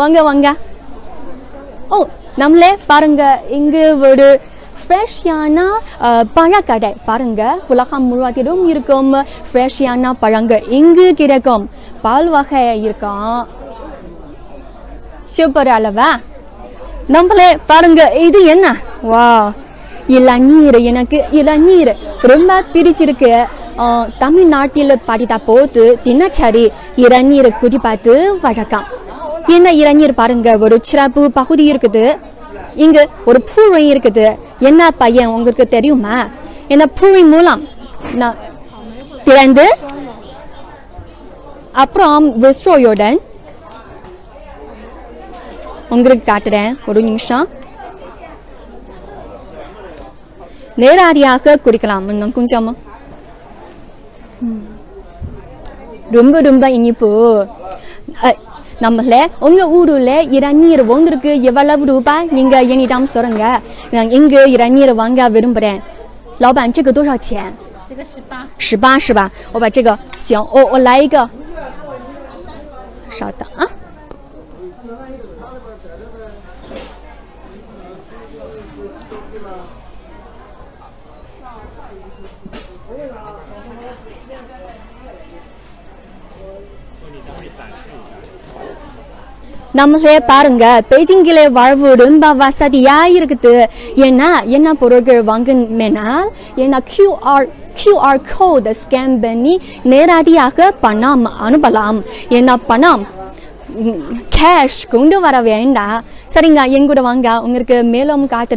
வாங்க வாங்க. ஓ நம்மளே பாருங்க இங்க ஒரு ஃப்ரெஷ்யான பழக்கடை. பாருங்க உலகம் முழுவதிலும் இருக்கும் ஃப்ரெஷ்யான பழங்க இங்கு கிடைக்கும். பால் வகை இருக்கும் சூப்பர் அல்லவா நம்மளே பாருங்க இது என்ன? வா இளநீர் எனக்கு இளநீர். ரொம்ப பிடிச்சிருக்கு. தமிழ்நாட்டில் படித்த போது தினச்சரி இளநீர் பார்த்து வழக்கம். என்ன இளைஞர் பாருங்க ஒரு சிறப்பு பகுதி இருக்குது. இங்க ஒரு பூவை இருக்குது. என்ன பையன் உங்களுக்கு தெரியுமா? இந்த பூவின் மூலம் நான் திறந்து அப்புறம் விஸ்ரோயுடன் உங்களுக்கு காட்டுறேன். ஒரு நிமிஷம். நேரடியாக குடிக்கலாம் இன்னும் கொஞ்சம். ரொம்ப ரொம்ப இனிப்பு. நம்மள உங்க ஊருல இளநீர் வந்திருக்கு எவ்வளவு ரூபாய் நீங்க என்னிடம் சொல்லுங்க நான் இங்க இளநீர் வாங்க விரும்புறேன்老板，这个多少钱？这个十八，十八是吧？我把这个行，我我来一个，稍等啊。 நம்மளே பாருங்க பெய்ஜிங்கிலே வாழ்வு ரொம்ப வசதியா இருக்குது ஏன்னா என்ன பொருட்கள் வாங்கினா ஏன்னா கியூஆர் கியூஆர் கோட் ஸ்கேன் பண்ணி நேரடியாக பணம் அனுப்பலாம். ஏன்னா பணம் கேஷ் கொண்டு வர வேண்டாம். சரிங்க எங்கூட வாங்க. உங்களுக்கு மேலும் காட்டு